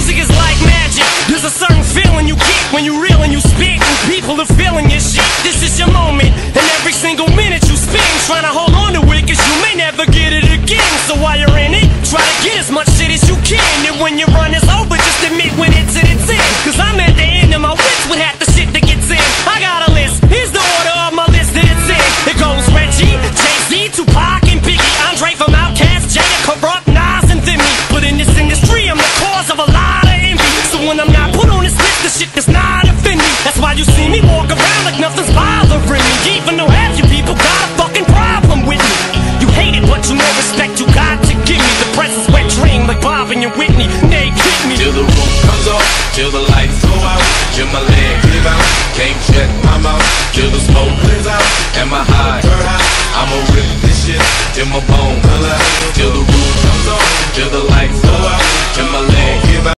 Music is like magic. There's a certain feeling you get when you reel and you spit, and people are feeling your shit. This is your moment, and every single minute you spend trying to hold on to it, cause you may never get it again. So while you're in it, try to get as much shit as you can. And when your run is over, just admit when it's when I'm not put on this list, the shit does not offend me. That's why you see me walk around like nothing's bothering me. Even though half you people got a fucking problem with me. You hate it, but you know respect you got to give me. The presence wet dream like Bob and your Whitney. They kick me. Till the roof comes off, till the lights go out, till my leg give out, can't shut my mouth, till the smoke clears out, and my high, I'ma rip this shit till my